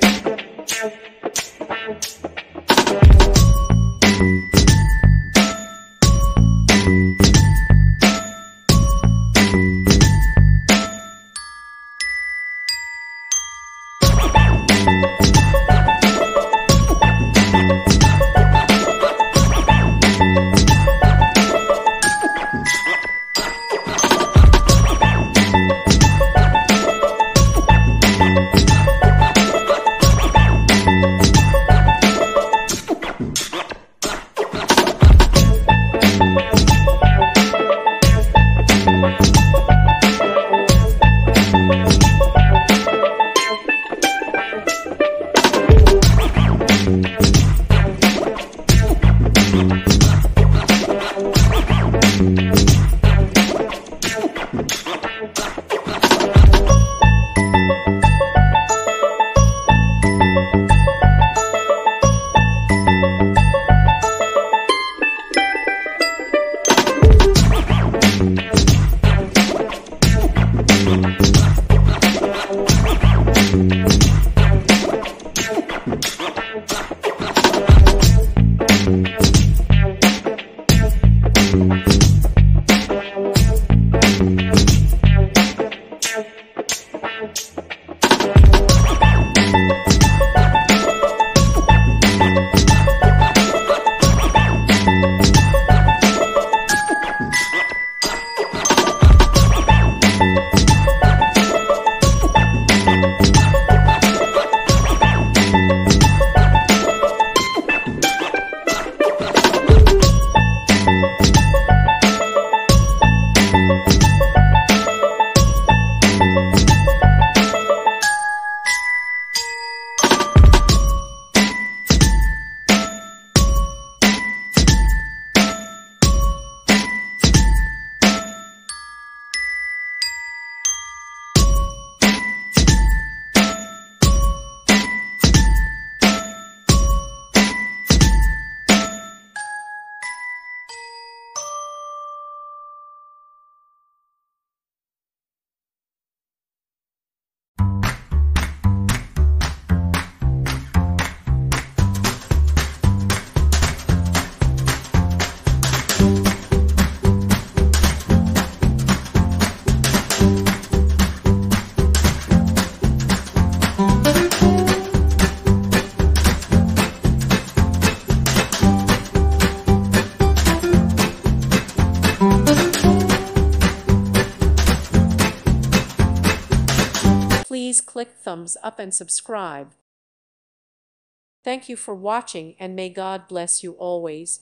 Please click thumbs up and subscribe. Thank you for watching and may God bless you always.